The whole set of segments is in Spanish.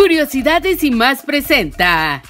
Curiosidades y más presenta.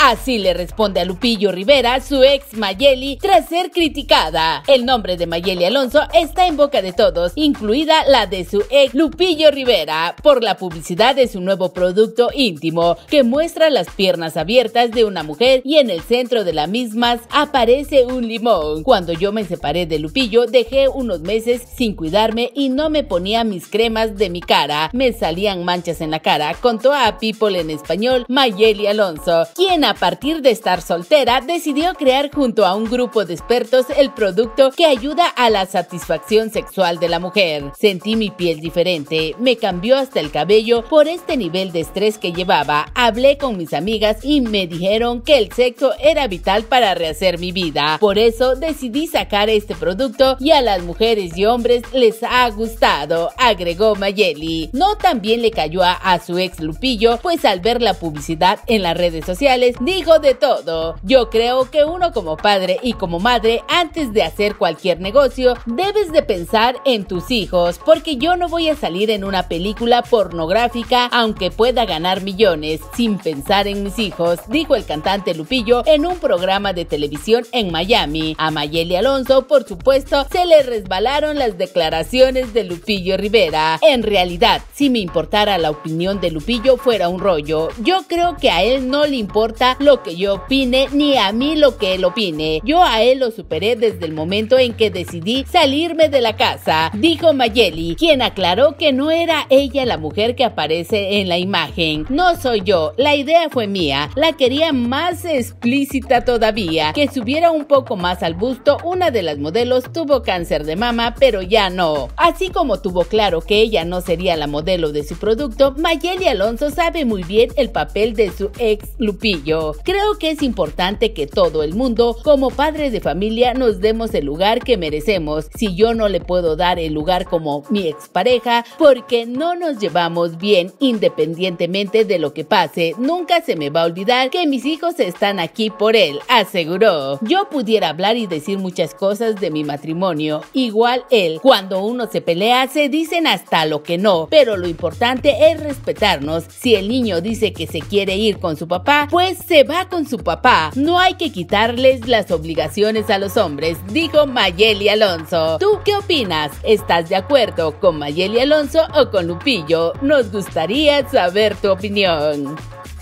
Así le responde a Lupillo Rivera su ex Mayeli tras ser criticada. El nombre de Mayeli Alonso está en boca de todos, incluida la de su ex Lupillo Rivera, por la publicidad de su nuevo producto íntimo, que muestra las piernas abiertas de una mujer y en el centro de las mismas aparece un limón. Cuando yo me separé de Lupillo, dejé unos meses sin cuidarme y no me ponía mis cremas de mi cara. Me salían manchas en la cara, contó a People en español Mayeli Alonso, a partir de estar soltera, decidió crear junto a un grupo de expertos el producto que ayuda a la satisfacción sexual de la mujer. Sentí mi piel diferente, me cambió hasta el cabello por este nivel de estrés que llevaba. Hablé con mis amigas y me dijeron que el sexo era vital para rehacer mi vida. Por eso decidí sacar este producto y a las mujeres y hombres les ha gustado, agregó Mayeli. No también le cayó a, a su ex Lupillo, pues al ver la publicidad en las redes sociales dijo de todo. Yo creo que uno como padre y como madre, antes de hacer cualquier negocio, debes de pensar en tus hijos, porque yo no voy a salir en una película pornográfica aunque pueda ganar millones, sin pensar en mis hijos, dijo el cantante Lupillo en un programa de televisión en Miami. A Mayeli Alonso, por supuesto, se le resbalaron las declaraciones de Lupillo Rivera. En realidad, si me importara la opinión de Lupillo fuera un rollo. Yo creo que a él no le importa lo que yo opine ni a mí lo que él opine. Yo a él lo superé desde el momento en que decidí salirme de la casa, dijo Mayeli, quien aclaró que no era ella la mujer que aparece en la imagen. No soy yo, la idea fue mía, la quería más explícita todavía, que subiera un poco más al busto, una de las modelos tuvo cáncer de mama, pero ya no. Así como tuvo claro que ella no sería la modelo de su producto, Mayeli Alonso sabe muy bien el papel de su ex Lupillo. Creo que es importante que todo el mundo, como padres de familia, nos demos el lugar que merecemos. Si yo no le puedo dar el lugar como mi expareja, porque no nos llevamos bien independientemente de lo que pase, nunca se me va a olvidar que mis hijos están aquí por él, aseguró. Yo pudiera hablar y decir muchas cosas de mi matrimonio, igual él. Cuando uno se pelea, se dicen hasta lo que no, pero lo importante es respetarnos. Si el niño dice que se quiere ir con su papá, pues se va con su papá. No hay que quitarles las obligaciones a los hombres, dijo Mayeli Alonso. ¿Tú qué opinas? ¿Estás de acuerdo con Mayeli Alonso o con Lupillo? Nos gustaría saber tu opinión.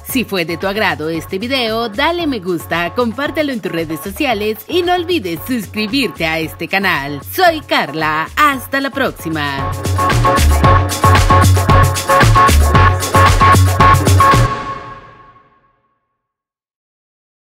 Si fue de tu agrado este video, dale me gusta, compártelo en tus redes sociales y no olvides suscribirte a este canal. Soy Carla, hasta la próxima.